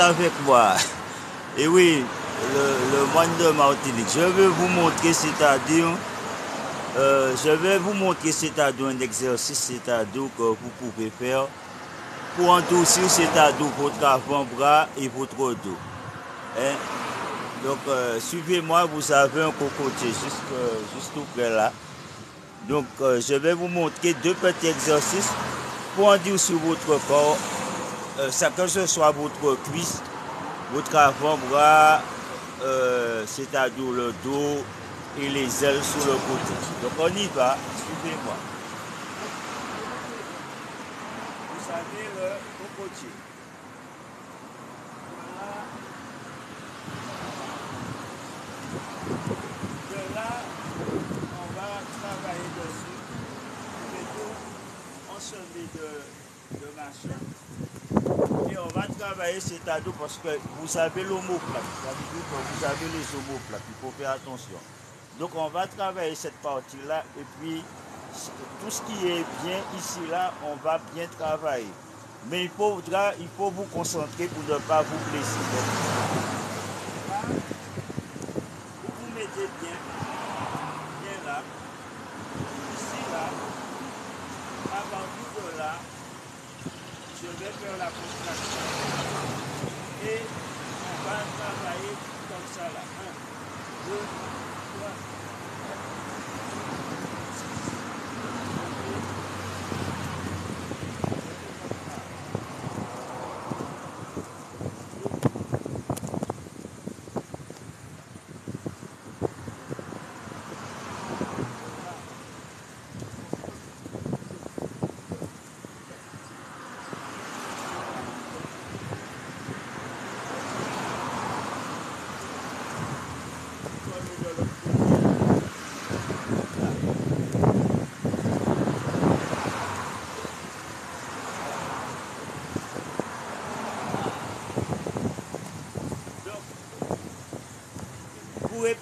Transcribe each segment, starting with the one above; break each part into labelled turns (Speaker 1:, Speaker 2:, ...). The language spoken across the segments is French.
Speaker 1: avec moi. Et oui, le, moine de Martinique. Je vais vous montrer, c'est-à-dire, euh, je vais vous montrer, c'est-à-dire un exercice, c'est-à-dire que vous pouvez faire pour endurcir, c'est-à-dire votre avant-bras et votre dos. Hein? Donc, euh, suivez-moi, vous avez un cocotier juste, juste tout près là. Donc, euh, je vais vous montrer deux petits exercices pour endurcir votre corps euh, que ce soit votre cuisse, votre avant-bras, euh, c'est-à-dire le dos et les ailes sur le côté. Donc on y va, suivez-moi. Vous savez le cocotier. De là, on va travailler dessus. Et tout, on se met de, de machin on va travailler cet ado parce que vous avez l'homoplate. vous avez les omoplates. Il faut faire attention. Donc on va travailler cette partie-là et puis tout ce qui est bien ici là, on va bien travailler. Mais il il faut vous concentrer pour ne pas vous blesser. vous vous mettez bien là, ici là, avant tout de là, je vais faire la contraction. Et on va travailler comme ça là. 1, 2, 3,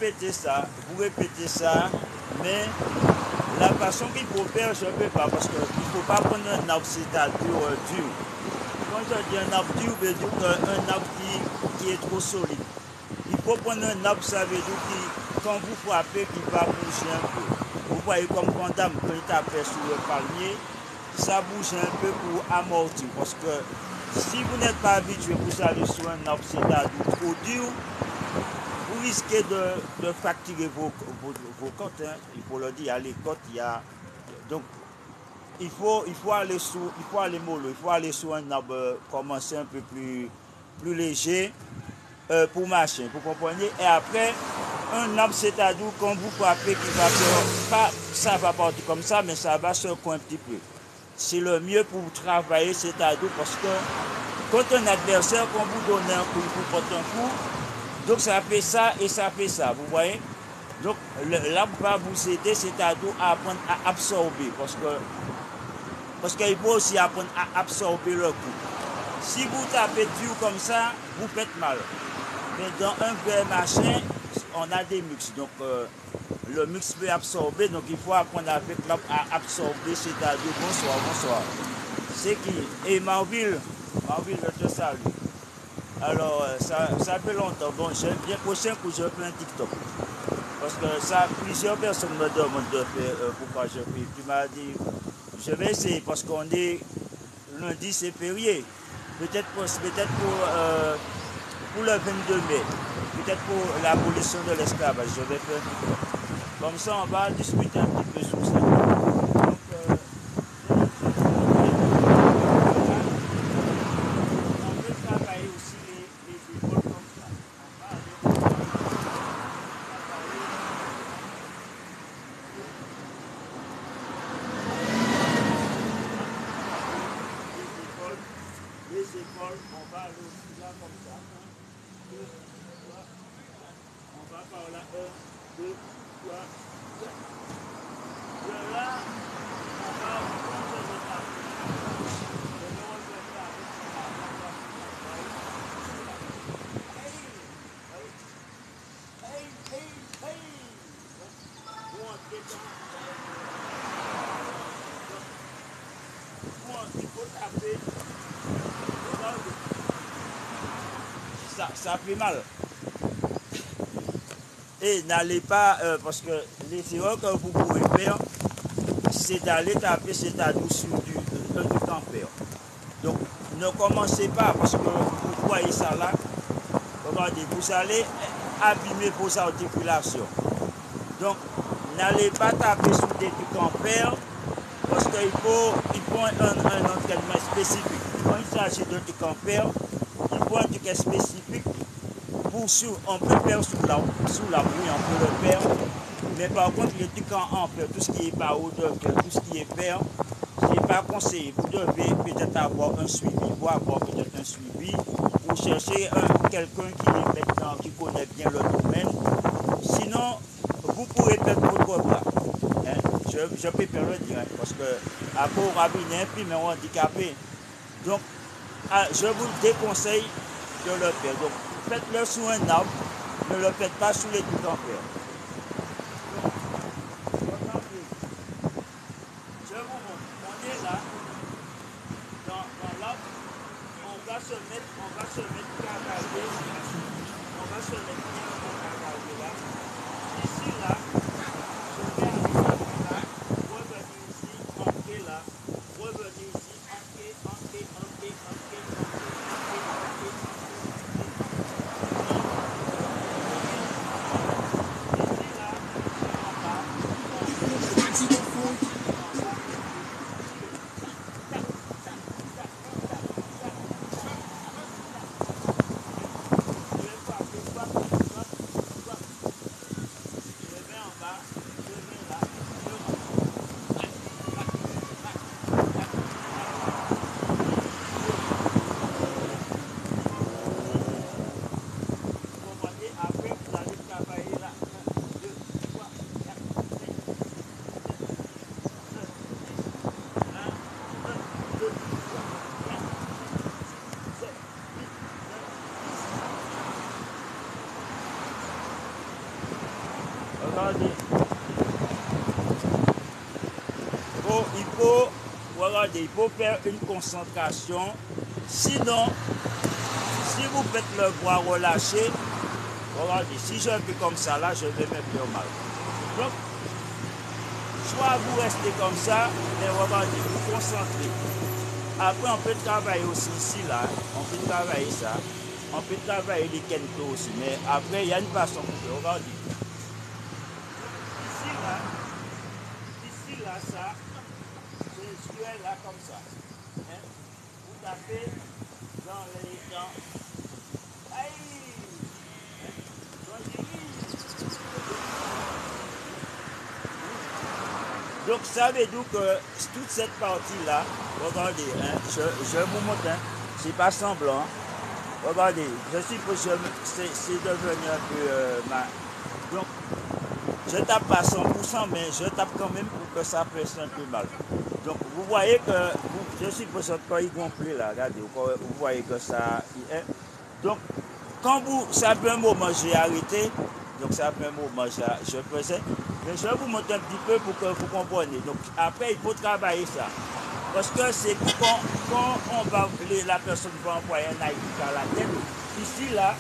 Speaker 1: vous répétez ça, vous répétez ça, mais la façon qu'il faut faire, je ne peux pas, parce qu'il ne faut pas prendre un arbre euh, dur. Quand je dis un arbre dur, veut dire un arbre qui, est trop solide. Il faut prendre un arbre, ça veut dire que quand vous frappez, qu'il va bouger un peu. Vous voyez comme quand quand il tape sur le palmier, ça bouge un peu pour amortir. Parce que si vous n'êtes pas habitué, vous allez sur un arbre trop dur, vous risquez de, de fatiguer vos, vos, côtes. Hein. Il faut le dire, à côtes, il y a. Donc, il faut, il faut aller sous, il faut aller mollo, il faut aller sur un arbre, commencer un peu plus, plus léger euh, pour marcher, vous comprenez? Et après, un arbre, c'est-à-dire quand vous frappez, qui va pas, ça va partir comme ça, mais ça va secouer un petit peu. C'est le mieux pour travailler, c'est-à-dire parce que quand un adversaire, quand vous donnez un coup, vous portez un coup, donc ça fait ça et ça fait ça, vous voyez? Donc l'arbre va vous aider, c'est-à-dire à apprendre à absorber, parce que parce qu'il faut aussi apprendre à absorber le coup. Si vous tapez dur comme ça, vous faites mal. Mais dans un vrai machin, on a des mux. Donc euh, le mix peut absorber, donc il faut apprendre avec à absorber, c'est-à-dire bonsoir, bonsoir. C'est qui? Et Marville, Marville, je te salue. Alors, euh, ça, fait longtemps. Bon, bien prochain que je fais un TikTok. Parce que ça, plusieurs personnes me demandent de faire euh, pourquoi je fais. Tu m'as dit, je vais essayer parce qu'on est lundi, c'est férié. Peut-être pour, peut pour, euh, pour le 22 mai. Peut-être pour l'abolition de l'esclavage. Je vais faire. Comme ça, on va discuter un peu sur ça. on va aller aussi là comme ça. On va par là. 1, 2, 3, 4. De là, on va prendre le Hey, hey, hey! Bon, il faut taper. Ça, fait mal. Et n'allez pas, euh, parce que les erreurs que vous pouvez faire, c'est d'aller taper cet adoux sur du, euh, du campeur. Donc, ne commencez pas, parce que vous voyez ça là, regardez, vous allez abîmer vos articulations. Donc, n'allez pas taper sur des trucs en parce qu'il faut, il faut un, entraînement spécifique. Quand il s'agit de trucs en il faut un truc spécifique. Pour sur, on peut faire sous la, sous la brouille, on peut le faire. Mais par contre, les trucs en fer, tout ce qui est par hauteur, tout ce qui est fer, c'est pas conseillé. Vous devez peut-être avoir un suivi, vous avoir peut-être un suivi, pour chercher quelqu'un qui, qui connaît bien le domaine. Sinon, vous pourrez perdre votre bras. Hein? Je, je préfère le dire, hein, parce que à cause rabbiner, puis mais handicapé. Donc, ah, je vous déconseille de le faire. Donc, faites-le sous un arbre, ne le faites pas sous les tout en fer. Je vous montre, on est là, dans, dans l'arbre, on va se mettre, on va se mettre cavalier, on va se mettre cavalier là. Ici là, je vais arriver là, revenir ici, entrer là, revenir ici, entrer, entrer, entrer, entrer, entrer, entrer, Ici là, en bas, je vais passer, hop, hop, hop. Je vais en bas, je vais là, je rentre. Vous comprenez? Après, vous allez travailler là. 1, 2, 3, 4, 5, 6, 7, 8, 9, 10. 1, 2, 3, 4, 5, 6, 7, 8, 9, 10. Regardez. Bon, il faut, regardez, il faut faire une concentration. Sinon, si vous faites le bras relâché, regardez, si je fais comme ça là, je vais me faire mal. Donc, soit vous restez comme ça, mais regardez, vous concentrez. Après, on peut travailler aussi ici, là, on peut travailler ça. On peut travailler les kento aussi, mais après, il y a une façon. Regardez. Ici, là, ici, là, ça, je suis là comme ça. Hein? Vous tapez dans les dents. Aïe! Hein? Donc, Donc ça veut dire que toute cette partie-là, regardez, hein, je, je vous montre, hein, c'est pas semblant. Regardez, je suppose que c'est devenu un peu euh, ma... Donc, je tape pas 100%, mais je tape quand même pour que ça fasse un peu mal. Donc, vous voyez que, vous- je suppose que quand il gonfle là, regardez, vous, voyez que ça... est- Donc, quand vous, ça fait un moment, j'ai arrêté. Donc, ça fait un moment, je faisais. Je vais vous montrer un petit peu pour que vous compreniez. Donc, après, il faut travailler ça. Parce que c'est quand, on va, la personne va envoyer un aïe à la tête, ici là,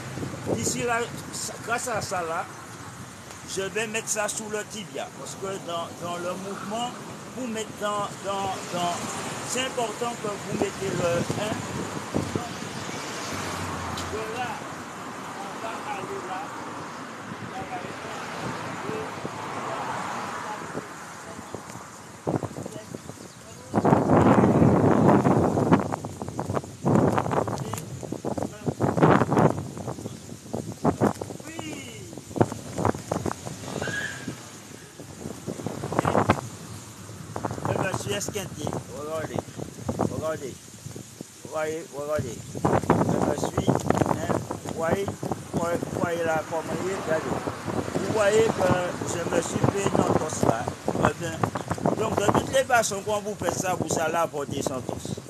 Speaker 1: ici là, grâce à ça là, je vais mettre ça sous le tibia. Parce que dans, dans le mouvement, vous mettez dans, dans, c'est important que vous mettez le 1. De là, on va aller. Là, il y a le un, deux, trois, quatre, cinq, six, sept, Oui. Suis esquinté. Regardez. Regardez. Voyez, regardez. Je me suis. Hein, voyez, voyez, voyez là, comment il est, regardez. Vous voyez que je me suis fait entorse là. Eh Donc, de toutes les façons, quand vous faites ça, vous allez avoir des entorses.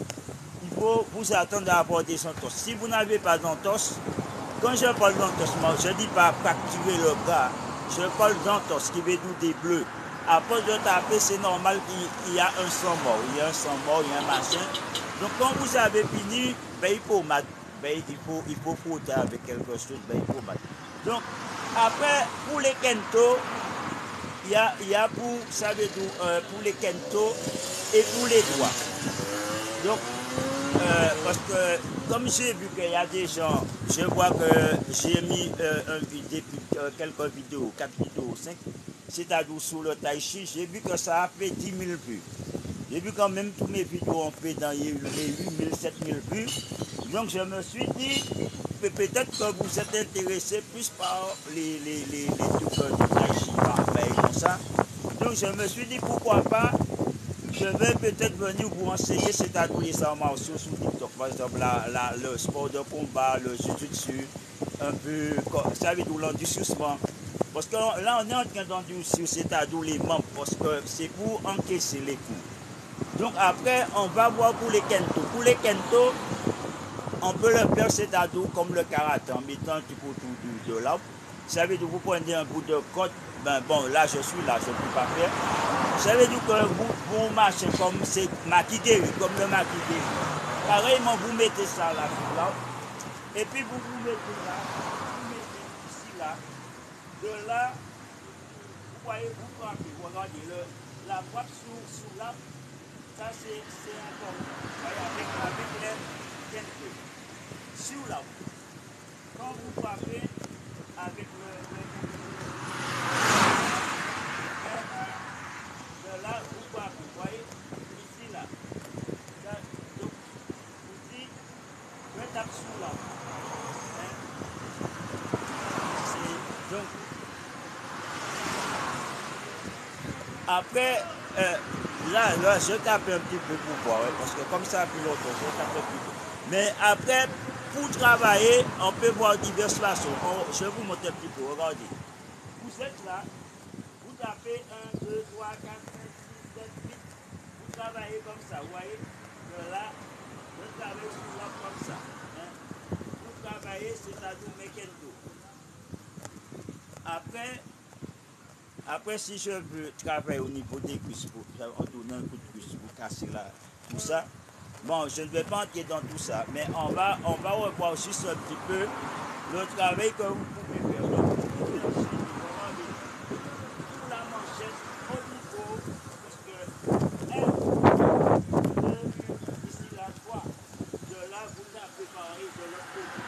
Speaker 1: Il faut vous attendre à avoir des entorses. Si vous n'avez pas d'entorse, quand je parle d'entorse, moi, je ne dis pas fracturer le bras. Je parle d'entorse qui veut dire des bleus. Après de taper, c'est normal qu'il il y a un sang mort. Il y a un sang mort, il y a un machin. Donc quand vous avez fini, ben, il faut mettre ben, il, faut, il faut avec quelque chose, ben, il faut battre. Donc, après, pour les kento, il y a, il y a pour, ça veut dire, euh, pour les kento et pour les doigts. Donc, euh, parce que comme j'ai vu qu'il y a des gens, je vois que j'ai mis euh, un euh, quelques vidéos, 4 vidéos, 5, c'est-à-dire sur le tai chi, j'ai vu que ça a fait 10 000 vues. J'ai vu quand même tous mes vidéos ont fait dans les 8 000, 7 000 vues. Donc je me suis dit, peut-être que vous êtes intéressé plus par les, les, les, les trucs de tai chi, parfait, comme ça. Donc je me suis dit, pourquoi pas je vais peut-être venir vous enseigner c'est-à-dire les sur TikTok. Par exemple, le sport de combat, le jiu-jitsu, un peu, ça veut dire l'endurcissement. Parce que là, on est en train d'endurcir, c'est-à-dire les membres, parce que c'est pour encaisser les coups. Donc après, on va voir pour les kento. Pour les kento, on peut le faire, c'est-à-dire comme le karaté, en mettant un petit peu autour du- de l'arbre. Ça veut dire que vous prenez un bout de côte, ben bon, là je suis là, je ne peux pas faire. Ça veut dire que vous, vous marchez comme c'est maquillé, comme le maquillé. Pareillement, vous mettez ça là, sur l'arbre. Et puis vous vous mettez là, De la, pou kwaye pou kwa ki wagade le, la wap sou, sou la, sa se, se ankon, kwaye avek, avek le, ten ke. Sou la, kan pou kwape, avek le, après, euh, là, là, je tape un petit peu pour voir, ouais, parce que comme ça, plus longtemps, je tape un petit peu. Mais après, pour travailler, on peut voir diverses façons. On- je vais vous montre un petit peu, regardez. Vous êtes là, vous tapez 1, 2, 3, 4, 5, 6, 7, 8. Vous travaillez comme ça, vous voyez? Là, je travaille l'arbre comme ça. hein. Vous travaillez, c'est-à-dire mécanico. Après, après, si je veux travailler au niveau des cuisses, pour en donner un coup de cuisse pour casser là, tout ça, bon, je ne vais pas entrer dans tout ça, mais on va, on va revoir juste un petit peu le travail que vous pouvez faire. Donc, vous pouvez aussi demander sur la manchette au niveau, parce que un, deux, ici la trois, de là vous tapez pareil de l'autre côté.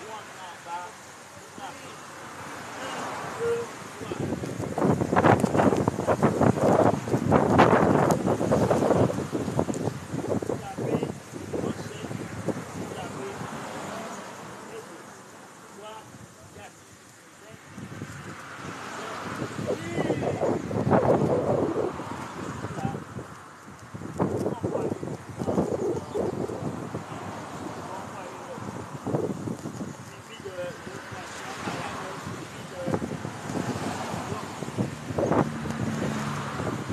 Speaker 1: Ou en bas, vous tapez. Un, deux, trois.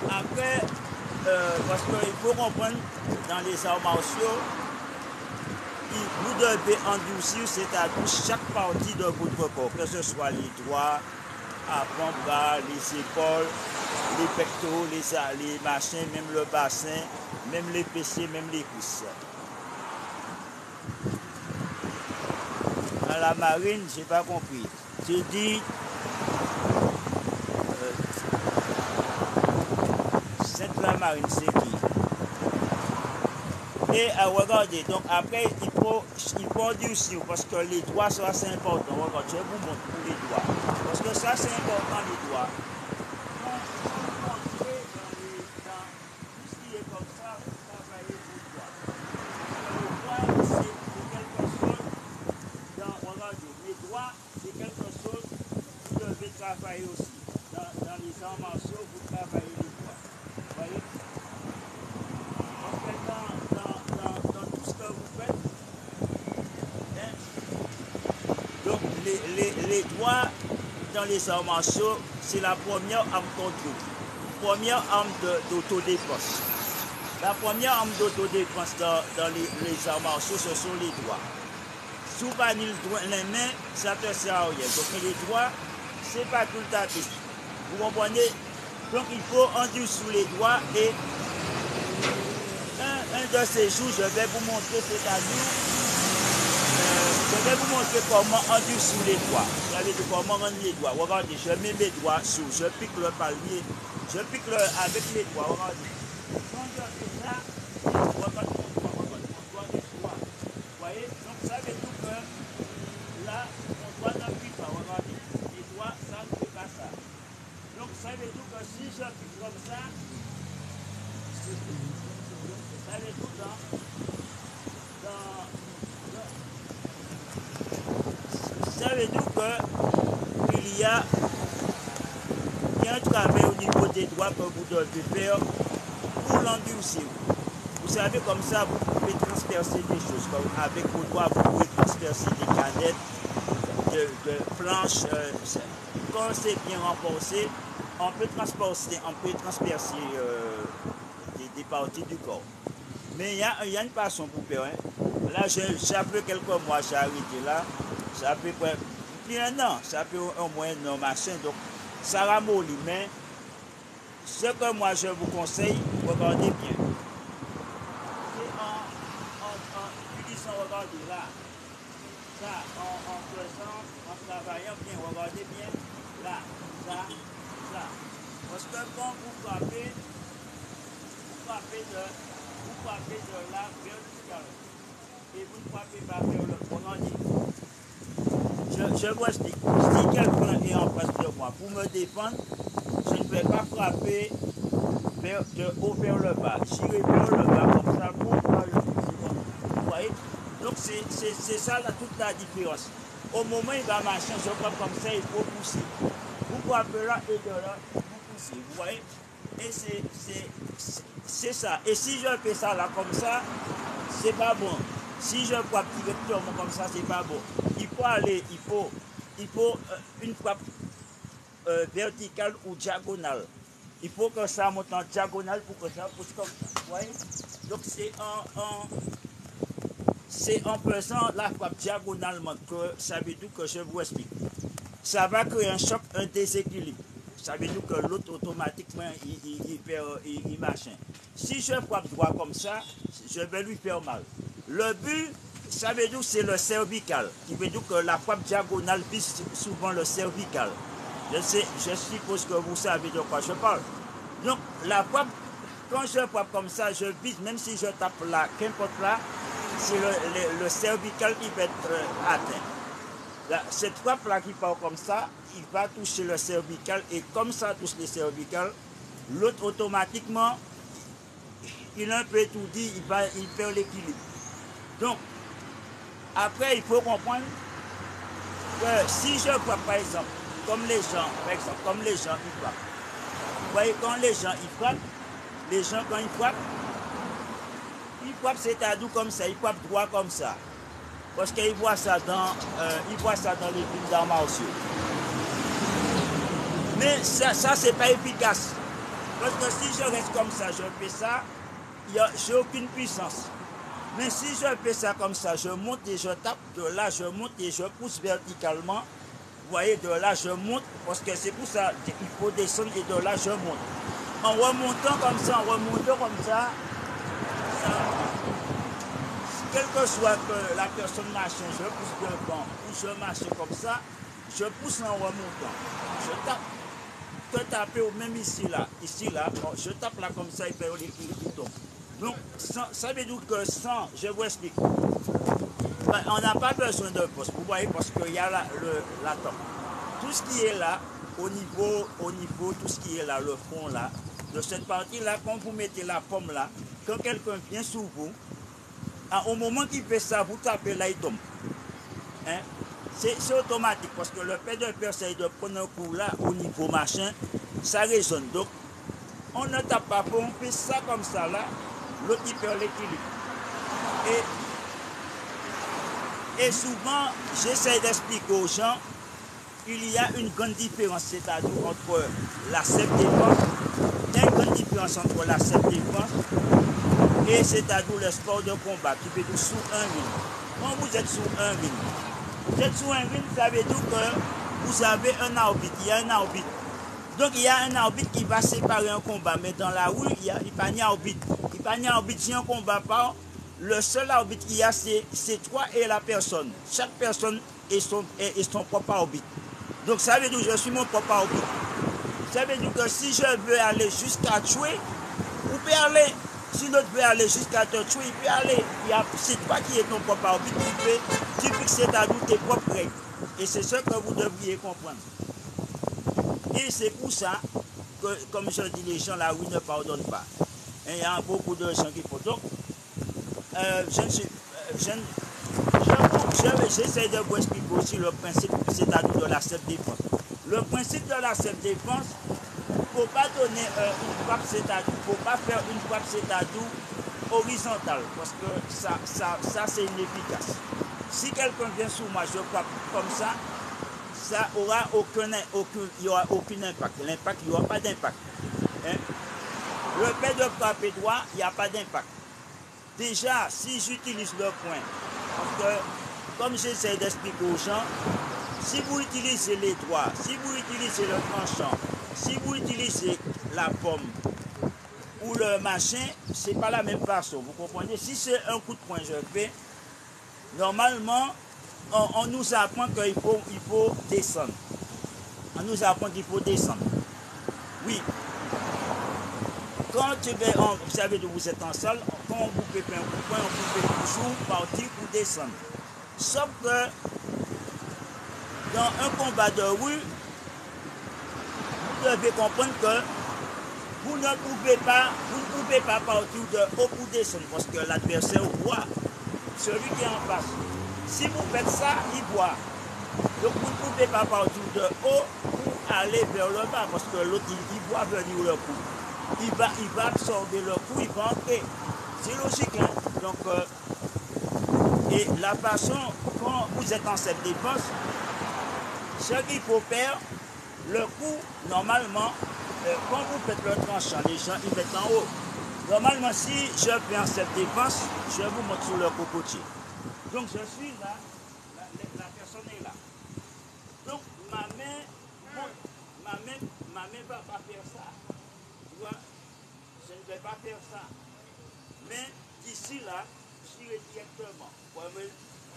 Speaker 1: Après, euh, parce qu'il faut comprendre, dans les arts martiaux, vous devez endurcir, c'est-à-dire chaque partie de votre corps, que ce soit les doigts, avant-bras, les épaules, les pectoraux, les, les machins, même le bassin, même les fessiers, même les cuisses. Dans la marine, j'ai pas compris. Tu dis euh, Sainte la marine, c'est qui? Et euh, regardez, donc après, il faut, il faut endurcir parce que les doigts, ça c'est important. Regardez, je vous montre pour les doigts. Parce que ça c'est important, les doigts. Donc, vous entrez dans, les, dans tout ce qui est comme ça, vous travaillez vos doigts. Parce que le doigt, c'est c'est quelque chose, dans, regardez, les doigts, c'est quelque chose que vous devez travailler aussi. Dans, dans les arts martiaux, vous travaillez les doigts. Vous voyez Parce que dans, dans, dans, dans tout ce que vous faites, hein, donc les, les, les doigts dans les c'est la première arme contre vous. Première arme d'autodéfense. La première arme d'autodéfense dans, dans les, les arts ce sont les doigts. Sous vanille les mains, ça ne sert. Donc les doigts, c'est pas tout le tapis. Vous comprenez? Donc il faut enduire sous les doigts et un, un de ces jours, je vais vous montrer, c'est-à-dire je vais vous montrer comment endurcir les doigts. Savez comment rendre les doigts. Regardez, je mets mes doigts sur, je pique le palmier, je pique avec les doigts. Quand je fais ça, regardez mon doigt, regardez mon doigt du doigt. Vous voyez Donc ça veut dire que là, mon doigt n'appuie pas. Regardez. Les doigts, ça ne fait pas ça. Donc ça veut dire que si je pique comme ça, ça veut dire dans, dans ça veut dire qu'il y a, il y a un travail au niveau des vous devez faire pour l'endurcir. Vous savez, comme ça, vous pouvez transpercer des choses. Comme avec vos doigts, vous pouvez transpercer des canettes, de, de planches. Euh, quand c'est bien renforcé, on peut transpercer, on peut transpercer euh, des, parties du corps. Mais il y a, une façon pour faire. Hein. Là, j'ai fait quelques mois, j'ai arrêté là ça plus un an, ça peut au moins un machin. Donc, ça ramollit. Mais ce que moi je vous conseille, regardez bien. C'est en, en, utilisant, regardez là. Ça, en, en faisant, en travaillant bien, regardez bien. Là, ça, ça. Parce que quand vous frappez, vous frappez de, vous frappez de là vers Et vous ne frappez pas vers le fond. Je, vous explique. Si quelqu'un est en face de moi pour me défendre, vais pas vers, de haut vers le bas. J'irai vers le bas comme ça Vous voyez? Donc c'est ça là, toute la différence. Au moment il va marcher, je crois comme ça, il faut pousser. Vous frappez là et de là, vous poussez. Vous voyez? Et c'est ça. Et si je fais ça là comme ça, c'est pas bon. Si je frappe directement comme ça, c'est pas bon. Il faut aller, il faut, il faut euh, une frappe euh, verticale ou diagonale. Il faut que ça monte en diagonale pour que ça pousse comme ça. Vous voyez? Donc c'est en, en c'est en faisant la frappe diagonalement que ça veut dire que je vous explique. Ça va créer un choc, un déséquilibre. Ça veut dire que l'autre automatiquement il, il, il, il, machin. Si je frappe droit comme ça, je vais lui faire mal. Le but, ça veut dire que c'est le cervical, qui veut dire que la frappe diagonale vise souvent le cervical. Je, sais, je suppose que vous savez de quoi je parle. Donc, la frappe, quand je frappe comme ça, je vise, même si je tape là, qu'importe là, c'est le, cervical qui va être euh, atteint. cette frappe-là qui part comme ça, il va toucher le cervical et comme ça touche le cervical, l'autre automatiquement, il a un peu tout il, va, il perd l'équilibre. Donc, après, il faut comprendre que si je vois, par exemple, comme les gens, par exemple, comme les gens, ils frappent. Vous voyez, quand les gens, ils frappent, les gens, quand ils frappent, ils frappent c'est-à-dire comme ça, ils frappent droit comme ça. Parce qu'ils voient ça dans, euh, ils voient ça dans les films d'arts martiaux. Mais ça, ça c'est pas efficace. Parce que si je reste comme ça, je fais ça, j'ai aucune puissance. Mais si je fais ça comme ça, je monte et je tape, de là je monte et je pousse verticalement. Vous voyez, de là je monte, parce que c'est pour ça qu'il faut descendre et de là je monte. En remontant comme ça, en remontant comme ça, ça que soit que la personne marche, je pousse devant ou je marche comme ça, je pousse en remontant. Je tape. Que taper au même ici là, ici là, je tape là comme ça et l'équilibre tombe. Donc, ça veut dire que sans, je vous explique, on n'a pas besoin de poste, vous voyez, parce qu'il y a la, le. Tout ce qui est là, au niveau, au niveau, tout ce qui est là, le fond là, de cette partie-là, quand vous mettez la pomme là, quand quelqu'un vient sous vous, au moment qu'il fait ça, vous tapez là, il tombe. Hein? C'est automatique, parce que le fait de faire de prendre un coup là, au niveau machin, ça résonne. Donc, on ne tape pas, on fait ça comme ça là, l'autre il perd l'équilibre. Et souvent, j'essaie d'expliquer aux gens, il y a une grande différence, c'est-à-dire entre la self-défense, une grande différence entre la et c'est-à-dire le sport de combat qui veut dire sous un ring. Quand vous êtes sous un ring, vous êtes sous un ring, ça veut dire que vous avez un arbitre, il y a un arbitre. Donc il y a un arbitre qui va séparer un combat, mais dans la rue, il n'y a, pas d'arbitre. Il n'y a pas d'arbitre. Si un combat part, le seul arbitre qu'il y a, c'est toi et la personne. Chaque personne est son, est, son propre arbitre. Donc ça veut dire que je suis mon propre arbitre. Ça veut dire que si je veux aller jusqu'à tuer, vous pouvez aller. Si l'autre veut aller jusqu'à te tuer, il peut aller. C'est toi qui es ton propre arbitre. Tu peux, fixes à nous tes propres règles. Et c'est ce que vous devriez comprendre. Et c'est pour ça que, comme je dis, les gens, la rue ne pardonnent pas. Il y a beaucoup de gens qui font. Donc, euh, je. Euh, j'essaie de vous expliquer aussi le principe, c'est-à-dire de la self-défense. Le principe de la self-défense, il ne faut pas donner euh, une frappe, c'est-à-dire, il ne faut pas faire une frappe, c'est-à-dire horizontale, parce que ça, ça, ça c'est inefficace. Si quelqu'un vient sous moi, je frappe comme ça, ça aura aucun, aucun, il n'y aura aucun impact. L'impact, il n'y aura pas d'impact. Hein? Le fait de frapper droit, il n'y a pas d'impact. Déjà, si j'utilise le point, parce que comme j'essaie d'expliquer aux gens, si vous utilisez les droits, si vous utilisez le tranchant, si vous utilisez la pomme ou le machin, c'est pas la même façon. Vous comprenez? Si c'est un coup de poing, je fais, normalement, on, nous apprend qu'il faut, il faut descendre. On nous apprend qu'il faut descendre. Oui. Quand tu vais, vous savez, vous êtes en salle, quand on vous fait un coup de poing, on vous toujours partir pour descendre. Sauf que dans un combat de rue, vous devez comprendre que vous ne pouvez pas, vous ne pouvez pas partir de haut pour descendre parce que l'adversaire voit celui qui est en face. Si vous faites ça, il voit. Donc vous ne pouvez pas partir de haut pour aller vers le bas parce que l'autre il, voit venir le coup. Il va, il va absorber le coup, il va entrer. C'est logique. Hein? Donc, euh, et la façon, quand vous êtes en cette défense, ce qu'il faut faire, le coup, normalement, euh, quand vous faites le tranchant, les gens ils mettent en haut. Normalement, si je fais en cette défense, je vous montre sur le cocotier. Donc je suis là, la, personne est là. Donc ma main, ma main, ma main va pas faire ça. Tu vois, je ne pas faire ça. Mais d'ici là, suis directement.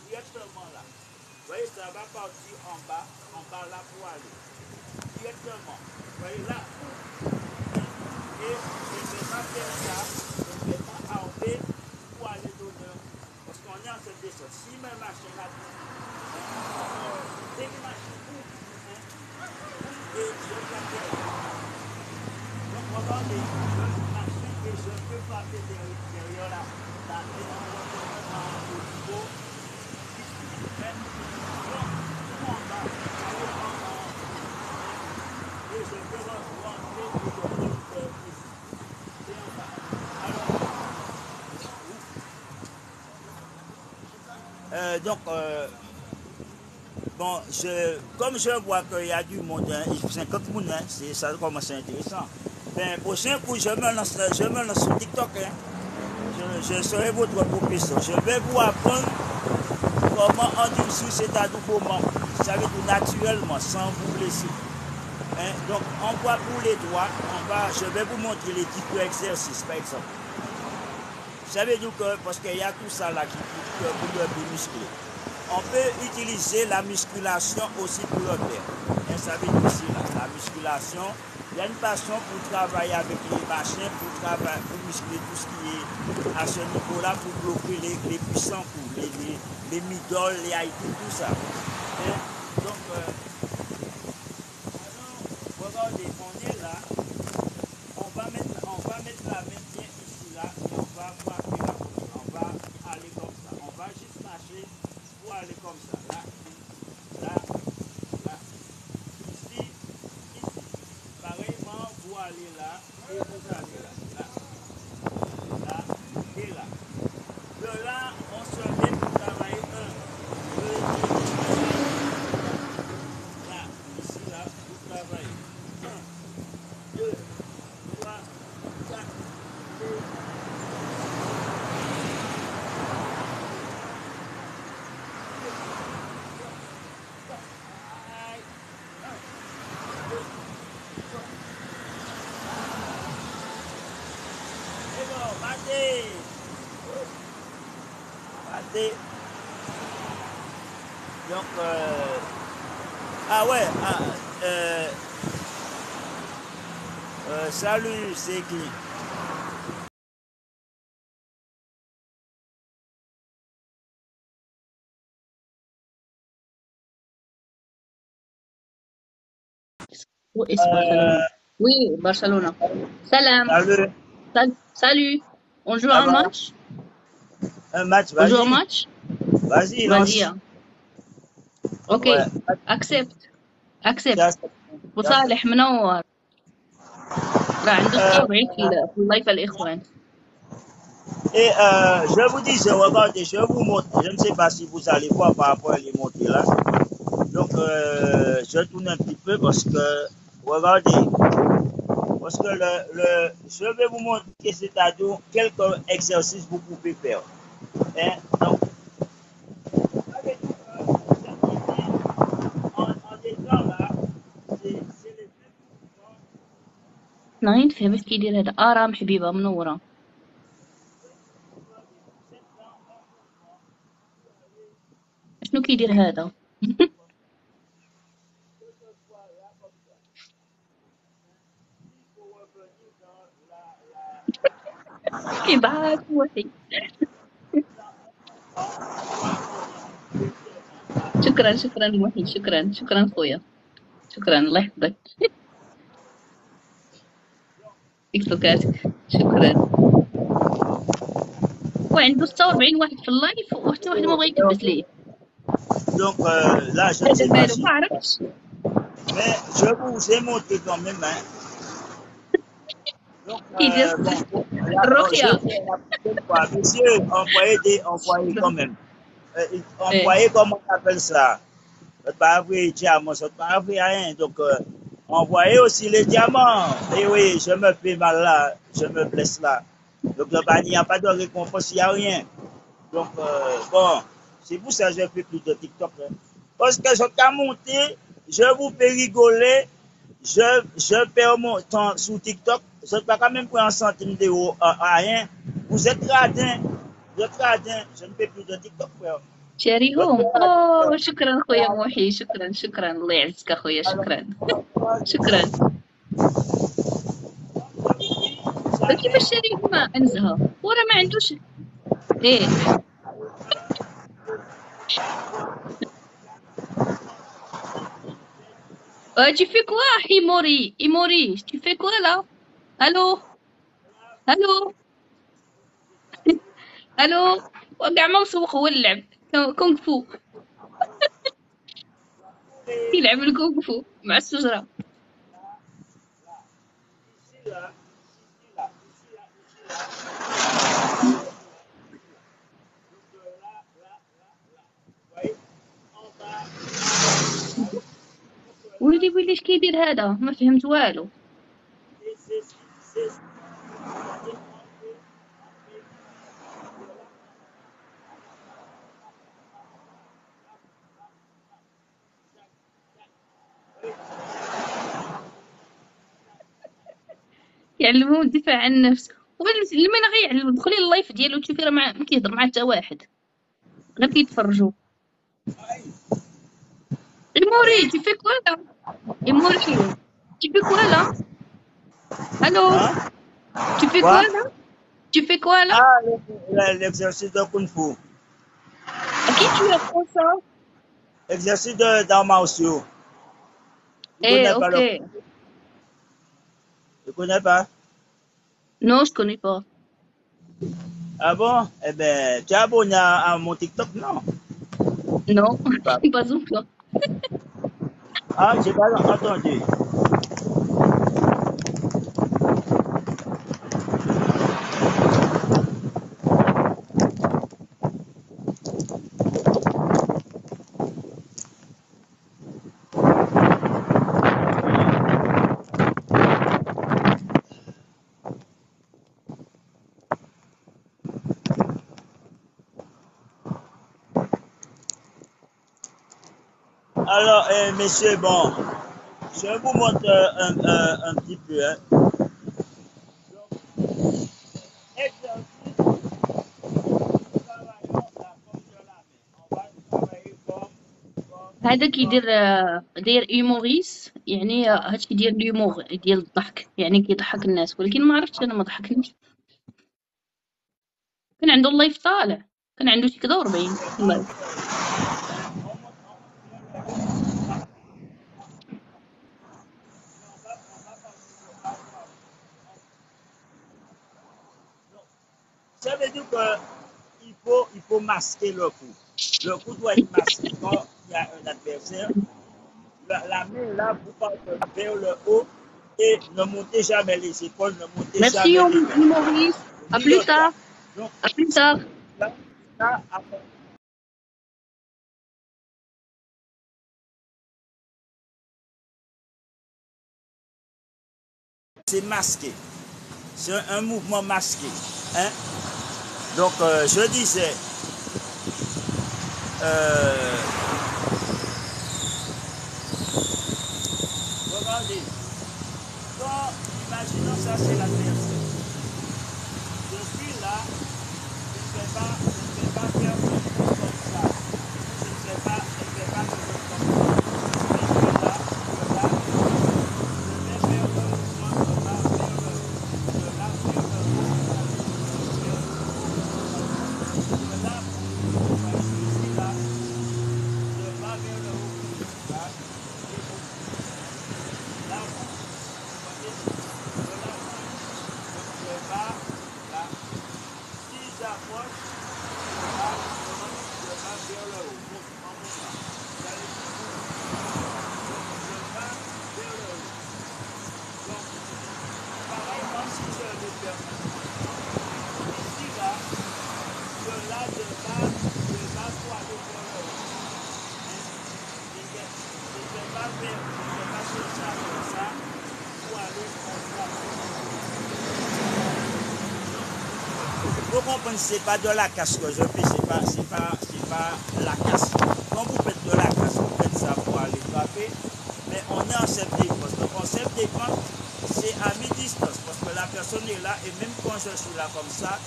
Speaker 1: directement là. Vous voyez, ça va partir en bas, en bas là pour aller. Directement. Vous voyez là. Et je ne vais pas faire ça. Je ne vais pas armer pour aller donner cette descente. Si ma machine dès que machine et je vais Donc regardez, je machine et je peux frapper derrière la, la, et je peux rentrer Euh, donc, euh, bon, je, comme je vois qu'il y a du monde, hein, 50 personnes, hein, ça commence à être intéressant. Ben, prochain coup, je me lance, je me lance sur TikTok. Hein. Je, serai votre professeur. Je vais vous apprendre comment endurcir cet adoubement. Ça veut dire naturellement, sans vous blesser. Hein. Donc, on voit pour les doigts, on va, je vais vous montrer les types d'exercices, par exemple. Veut dire que, parce qu'il y a tout ça là qui pour, pour le muscler. On peut utiliser la musculation aussi pour le faire. Et ça veut dire la musculation, il y a une façon pour travailler avec les machins, pour, travailler, pour muscler tout ce qui est à ce niveau-là, pour bloquer les, les puissants les, les, les les IT, tout ça. Et donc, euh, regardez, on est là, on va mettre, on va mettre la main bien ici là, et on va marquer la on va aller comme ça. On va juste marcher pour aller comme ça. Là, là, là. Ici, ici. Pareillement, vous allez là et vous allez là. Là, là et là. De là, on se met pour travailler un, deux, trois, Là, ici, là, vous travaillez. Un, deux, trois, quatre, et monter. Donc, euh, ah ouais, ah, euh, euh salut, c'est qui?
Speaker 2: Euh, oui, Barcelona. Salam.
Speaker 1: Salut.
Speaker 2: Salut. On joue un match?
Speaker 1: Un match, vas-y.
Speaker 2: On joue un match?
Speaker 1: Vas-y, lance.
Speaker 2: Vas Ok.
Speaker 1: Ouais,
Speaker 2: Accept. Accept.
Speaker 1: ça, c'est-
Speaker 2: وصالح منور راه عنده
Speaker 1: Euh,
Speaker 2: 46 في ال- في اللايف الإخوان
Speaker 1: Et euh, je vous dis, je regarde et je vous montre. Je ne sais pas si vous allez voir par rapport à les montées là. Donc, euh, je tourne un petit peu parce que, regardez, parce que le, le, je vais vous montrer, c'est-à-dire quelques exercices que vous pouvez faire. Hein? Donc,
Speaker 2: ناين فهمت كي يدير هذا آرام حبيبة منورة. شنو كيدير هذا؟ كيضحك وحي. شكرا شكرا وحي. شكرا شكرا خويا. شكرا الله يحفظك. تيك شكرا وعنده 46 واحد في اللايف وحتى واحد ما بغى يكبس ليه
Speaker 1: دونك لا جو
Speaker 2: هذا مالو ما عرفتش
Speaker 1: مي
Speaker 2: جو
Speaker 1: بو جي مونتي كون ميم
Speaker 2: الرقية
Speaker 1: Monsieur, envoyez des, envoyez quand même. Euh, envoyez comment on appelle ça. Pas avoué, tiens, moi, c'est pas avoué rien. Donc, euh, envoyez aussi les diamants. Et oui, je me fais mal là, je me blesse là. Donc, là-bas, il n'y a pas de récompense, il n'y a rien. Donc, euh, bon, c'est pour ça que je fais plus de TikTok. hein. Parce que je suis monté, je vous fais rigoler, je, je perds mon temps sur TikTok, je ne pas quand même prendre un centime d'euros à, à rien. Vous êtes radin, vous êtes radin, je ne fais plus de TikTok, frère.
Speaker 2: شاريهم أوه شكرا خويا موحي شكرا شكرا. الله يعزك اخويا شكرا. شكرا. كيفاش شاريهم انزها ورا ما عندوش. إيه. Euh, tu fais quoi, Imori Imori, tu fais quoi là Allô Allô ألو. وقع ما مسوق هو اللعب كونغ فو. يلعب الكونغ فو مع الشجرة. ولدي ويلي اش كيدير هذا؟ ما فهمت والو. يعلمه الدفاع عن النفس ولما غي يعلم دخلي اللايف ديالو تشوفي راه ما كيهضر مع حتى واحد. غير كيتفرجوا. الموري تفيك ولا؟ الموري تفيك ولا؟
Speaker 1: ألو؟
Speaker 2: تفيك ولا؟
Speaker 1: تفيك
Speaker 2: ولا؟ لا لا اكزرسيس دو كونغ
Speaker 1: فو كي تو يا فرونسا دو داماوسيو
Speaker 2: إيه أوكي. Tu
Speaker 1: connais
Speaker 2: non je connais pas
Speaker 1: Ah bon? Eh ben, tu es abonné à, à mon TikTok, non?
Speaker 2: Non
Speaker 1: Pas.
Speaker 2: pas encore
Speaker 1: Ah, j'ai pas entendu. Alors, eh, monsieur, bon, je vous montre euh, un, un, un petit peu. Hein.
Speaker 2: هذا كيدير آه، داير ايموريس يعني آه، هذا كيدير ليمور ديال الضحك يعني كيضحك الناس. ولكن ما عرفتش أنا ما ضحكنيش. كان عنده اللايف طالع. كان عنده شي
Speaker 1: كذا 40 faut, il faut masquer le coup. Le coup doit être masqué quand il y a un adversaire. La, main là, vous partez vers le haut et ne montez jamais les épaules, ne montez
Speaker 2: Merci
Speaker 1: jamais.
Speaker 2: Merci,
Speaker 1: Maurice.
Speaker 2: À plus tard.
Speaker 1: À plus tard. C'est masqué. C'est un mouvement masqué. Hein? Donc, euh, je disais, regardez, quand, imaginons ça, c'est l'adversaire. Je suis là, je ne vais pas faire quelque chose comme ça. Je ne vais pas, je ne vais pas faire quelque chose comme ça. Je suis là, je là, je vais faire le mouvement de là vers le, de là vers le haut, de là vers le haut, de là, je suis là, de là vers le haut, là, et bon, là, vous voyez, de là, je vais là, si j'approche, là, je vais vers le haut, bon, en montant, vous allez je vais vers le haut. Donc, pareillement, si je le fais ici, là, de là, de là, de là, pour aller vers le haut. Hein? Je ne vais je ne vais pas faire, je ne vais pas chercher à faire ça pour aller comme ça. Vous comprenez, c'est pas de la casse que je fais, c'est pas, c'est pas, c'est pas la casse. Quand vous faites de la casse, vous faites ça pour aller frapper, mais on est en self-défense. Donc en self-défense, c'est à mi-distance, parce que la personne est là, et même quand je suis là comme ça,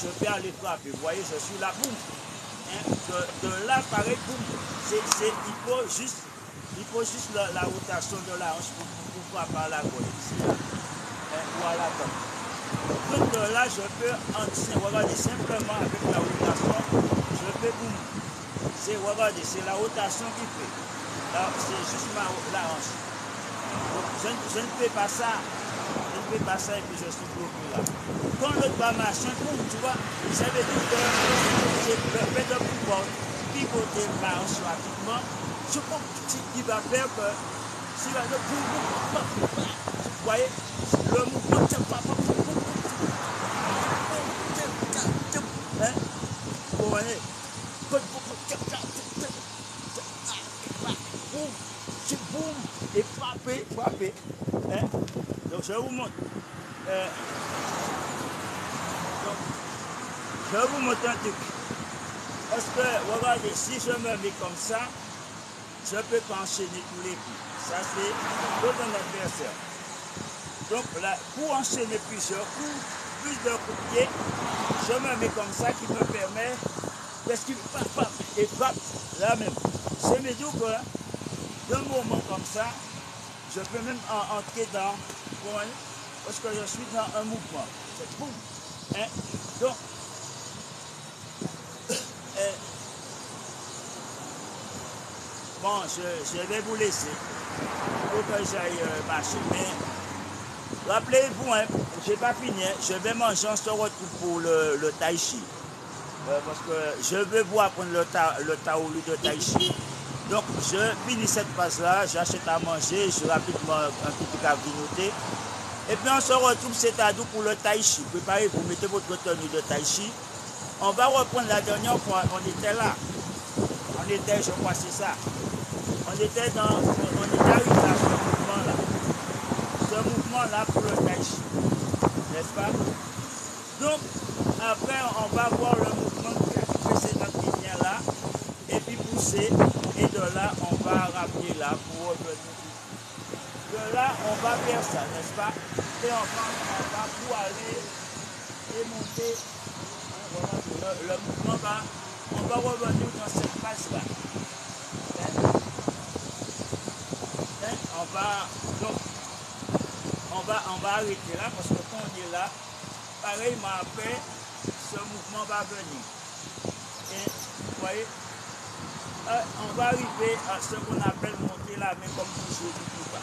Speaker 1: je peux aller frapper. Vous voyez, je suis là, boum. Hein, De, de là, pareil, boum. C'est, c'est, il faut juste, il faut juste la, rotation de la hanche pour, pour, pour frapper à la gauche, ici, ou à la. Donc là, je peux en regardez simplement avec la rotation, je peux boum. C'est la rotation qui fait. C'est juste ma, la hanche. Je, ne- je fais pas ça. Je ne fais pas ça et puis je suis bloqué là. Quand l'autre va marcher, tu vois, ça veut que le fait de pouvoir pivoter ma hanche rapidement. Je pense qu'il va faire que si la boum, vous voyez, le mouvement, tiens, pas, pas, boum, boum, Hein? Voyez? Boum, et frappez, frappez. Hein? Donc je vous montre. Euh, donc, je vous montre un truc. Parce que, regardez, si je me mets comme ça, je ne peux pas enchaîner tous les coups. Ça, c'est pour un adversaire. Donc là, pour enchaîner plusieurs coups, plus de coups de pied, je me mets comme ça qui me permet qu'il paf, paf, et frappe là même. C'est médiocre, hein? D'un moment comme ça, je peux même en- entrer dans, parce que je suis dans un mouvement. C'est boum. Hein? Donc, euh, bon, je, vais vous laisser pour que j'aille euh, marcher. Mais rappelez-vous, hein, je n'ai pas fini, hein, je vais manger, on se retrouve pour le, le tai chi. Parce que je veux vous apprendre le, ta, le de tai chi. Donc, je finis cette phase-là, j'achète à manger, je rapidement un petit grignoter. Et puis, on se retrouve, c'est à pour le tai chi. Préparez-vous, mettez votre tenue de tai chi. On va reprendre la dernière fois, on était là. On était, je crois, c'est ça. On était dans, on était arrivé à ce mouvement-là. Ce mouvement-là pour le tai chi. N'est-ce pas? Donc, après, on va voir le mouvement précédent qui vient là, et puis pousser, et de là, on va ramener là pour revenir. De là, on va faire ça, n'est-ce pas? Et on va, on pour aller et monter. hein, le, mouvement va, on va revenir dans cette phase-là. Hein? va, donc, on va, on va arrêter là parce que quand on est là, pareillement après, ce mouvement va venir. Et, vous voyez, on va arriver à ce qu'on appelle monter la main comme toujours du bas.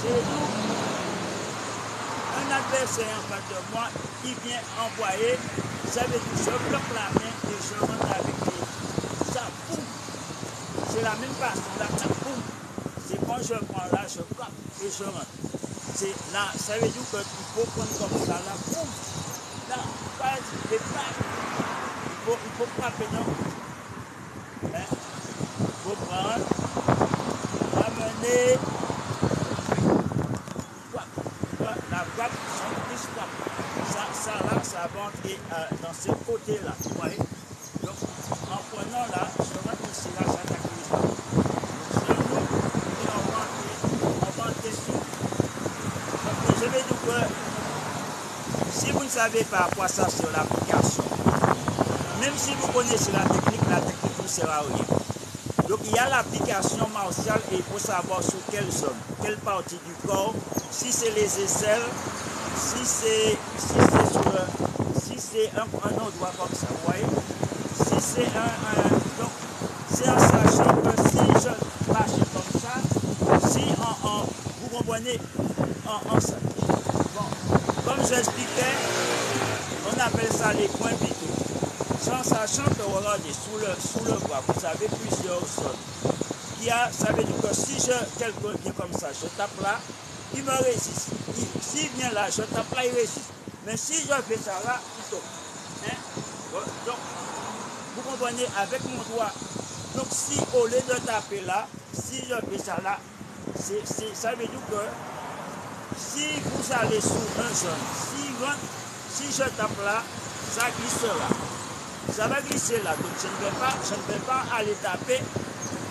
Speaker 1: C'est tout. Un adversaire en face de moi qui vient envoyer, ça veut dire je bloque la main et je rentre avec les. Ça, boum. C'est la même façon, là, ça. C'est quand je prends là, je frappe et je rentre. C'est là, ça veut dire qu'il faut prendre comme ça, là, boum. Là, pas, pas. Il faut, il faut frapper, non? Hein? Frappe. La son plus. Ça, ça là, ça va entrer euh, dans ce côté-là. Vous voyez? Donc, en prenant là, je rentre ici, là, ça attaque les. Donc, je l'ouvre et on va entrer, on sur. Donc, je vais dire que si vous ne savez pas quoi ça sur l'application, même si vous connaissez la technique, la technique ne sert à rien. Donc il y a l'application martiale et il faut savoir sur quelle zone, quelle partie du corps, si c'est les aisselles, si c'est si c'est si un, un endroit comme ça, vous voyez Si c'est un, donc c'est en sachant que si je marche comme ça, si en, vous comprenez en, ça. Comme j'expliquais, on appelle ça les points sachant que regardez, sous le, sous le vous avez plusieurs zones. A, ça veut dire que si je, quelqu'un vient comme ça, je tape là, il me résiste. Il- S'il vient là, je tape là, il résiste. Mais si je fais ça là, il tombe. Hein? Donc, vous comprenez, avec mon doigt. Donc, si au lieu de taper là, si je fais ça là, ça veut dire que si vous allez sur un zone, si, si je tape là, ça glissera. Ça va glisser là. Donc je ne vais pas, je ne vais pas aller taper,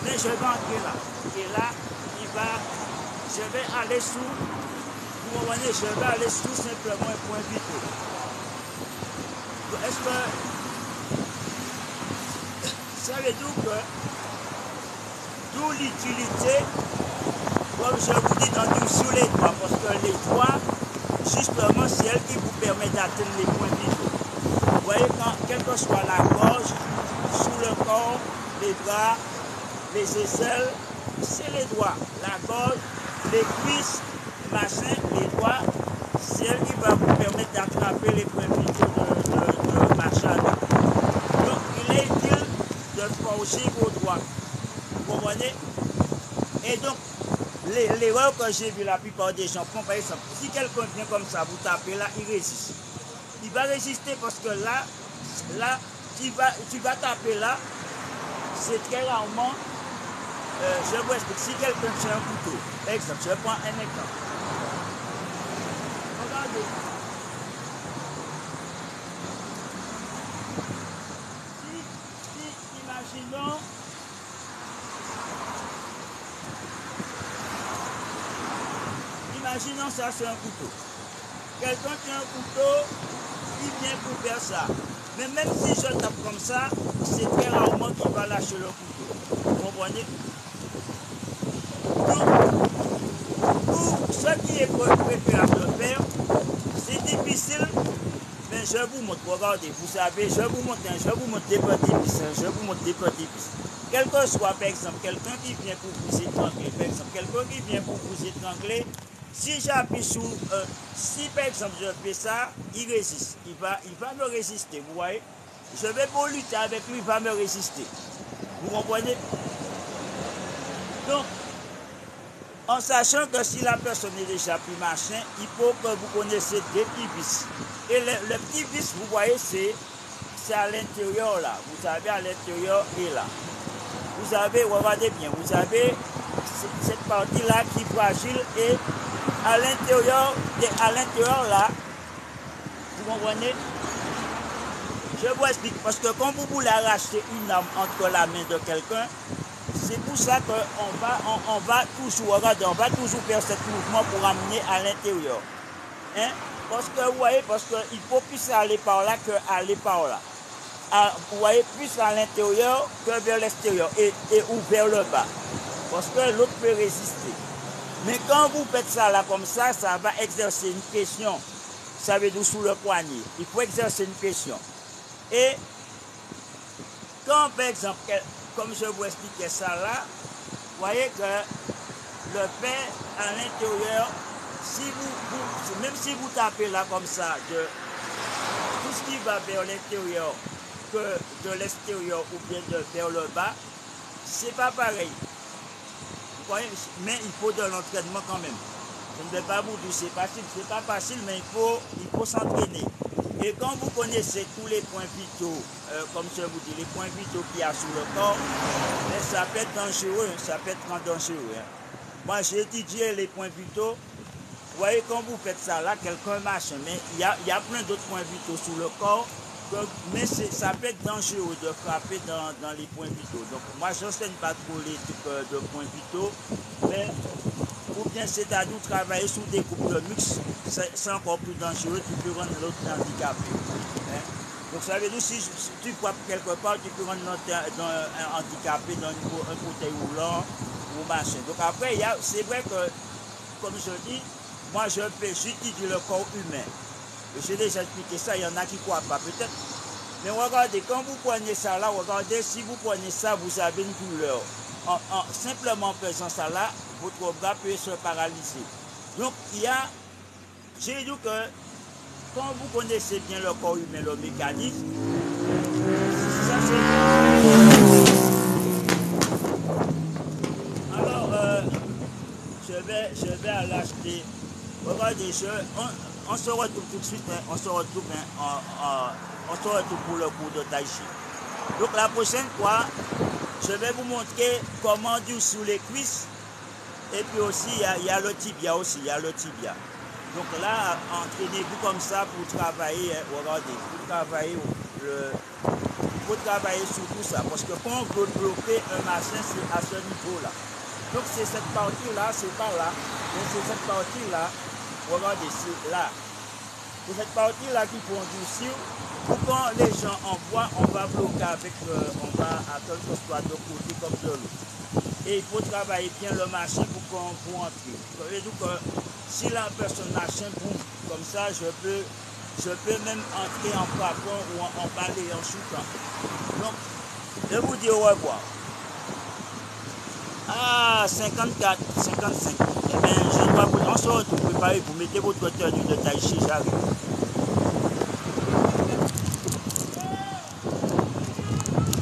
Speaker 1: mais je vais entrer là. Et là, il va, je vais aller sous, vous comprenez, je vais aller sous simplement un point. Donc, Est-ce que ça veut dire que d'où l'utilité comme je vous dis, dans sous les doigts, parce que les doigts, justement, c'est elle qui vous permet d'atteindre les points vitaux. Vous voyez, quand, quelle que soit la gorge, sous le corps, les bras, les aisselles, c'est les doigts. La gorge, les cuisses, machin, les doigts, c'est elle qui va vous permettre d'attraper les vitaux de, de, de machin. Donc, il est utile de forger vos doigts. Vous comprenez? Et donc, l'erreur que j'ai vu la plupart des gens font, par exemple, si quelqu'un vient comme ça, vous tapez là, il résiste. Va résister parce que là, là, tu vas, tu vas taper là, c'est très rarement. euh, je vous explique, si quelqu'un tient un couteau, exemple, je prends un exemple. Regardez. Si, si, imaginons, Imaginons ça c'est un couteau. Quelqu'un a un couteau, il vient pour faire ça. Mais même si je tape comme ça, c'est très rarement qu'il va lâcher le couteau. Vous comprenez? Donc, pour ce qui est préférable de faire, c'est difficile, mais je vous montre. Regardez, vous savez, je vous montre, hein, je vous montre des petits pistes, hein, je vous montre des petits pistes. Quel que soit, par exemple, quelqu'un qui vient pour vous étrangler, par exemple, quelqu'un qui vient pour vous étrangler, si j'appuie sur, euh, si par exemple je fais ça, il résiste, il va, il va me résister, vous voyez? Je vais pour lutter avec lui, il va me résister. Vous comprenez? Donc, en sachant que si la personne est déjà plus machin, il faut que vous connaissiez des petits vis. Et le, petit vis, vous voyez, c'est à l'intérieur là. Vous savez, à l'intérieur et là. Vous avez, regardez bien, vous avez cette partie-là qui est fragile et à l'intérieur, à l'intérieur là, vous comprenez? Je vous explique, parce que quand vous voulez arracher une arme entre la main de quelqu'un, c'est pour ça qu'on va, on, va toujours, regardez, on va toujours faire ce mouvement pour amener à l'intérieur. Hein? Parce que vous voyez, parce qu'il faut plus aller par là qu'aller par là. À- vous voyez, plus à l'intérieur que vers l'extérieur et, et ou vers le bas. Parce que l'autre peut résister. Mais quand vous faites ça là comme ça, ça va exercer une pression. Ça veut dire sous le poignet. Il faut exercer une pression. Et quand, par exemple, comme je vous expliquais ça là, vous voyez que le père à l'intérieur, même si vous tapez là comme ça, tout ce qui va vers l'intérieur que de l'extérieur ou bien de vers le bas, c'est pas pareil. Mais il faut de l'entraînement quand même. Je ne vais pas vous dire c'est facile, c'est pas facile, mais il faut, il faut s'entraîner. Et quand vous connaissez tous les points vitaux, euh, comme je vous dis, les points vitaux qu'il y a sur le corps, ça peut être dangereux, ça peut être dangereux. Hein. Moi, j'ai étudié les points vitaux. Vous voyez, quand vous faites ça, là, quelqu'un marche, mais il y a, il y a plein d'autres points vitaux sur le corps mais ça peut être dangereux de frapper dans, les points vitaux. Donc moi, je n'enseigne pas trop les types euh, de points vitaux, mais ou bien c'est à nous travailler sur des coupes de mix, c'est encore plus dangereux, tu peux rendre l'autre handicapé. Hein. Donc ça veut dire si, tu frappes quelque part, tu peux rendre l'autre un handicapé dans un fauteuil roulant ou machin. Donc après, c'est vrai que, comme je dis, moi je fais, j'utilise le corps humain. J'ai déjà expliqué ça, il y en a qui ne croient pas peut-être. Mais regardez, quand vous prenez ça là, regardez, si vous prenez ça, vous avez une douleur. En, simplement faisant ça là, votre bras peut se paralyser. Donc, il y a, j'ai dit que quand vous connaissez bien le corps humain, le mécanisme, ça c'est... Alors, euh, je vais, je vais à l'acheter. Regardez, je, se retrouve tout de suite, hein. on se retrouve, hein, on se retrouve pour le cours de Tai Chi. Donc la prochaine fois, je vais vous montrer comment dire sous les cuisses. Et puis aussi, il y, a, le tibia aussi, il y a le tibia. Donc là, entraînez-vous comme ça pour travailler, hein, regardez, pour travailler le, travailler sur tout ça. Parce que quand on veut bloquer un machin, c'est à ce niveau-là. Donc c'est cette partie-là, c'est pas là. Donc c'est cette partie-là Regardez, là? C'est cette partie-là qu'il faut endurcir. Pour quand les gens envoient, on va bloquer avec le, on va attendre que ce soit de côté comme de l'autre. Et il faut travailler bien le machin pour qu'on pour entrer. Ça veut dire que si la personne machin boum, comme ça, je peux, je peux même entrer en frappant ou en, en en chutant. Donc, je vous dis au revoir. Ah, 54, 55. Eh bien, je dois vous, on se retrouve préparer, vous mettez votre tenue de taille j'arrive.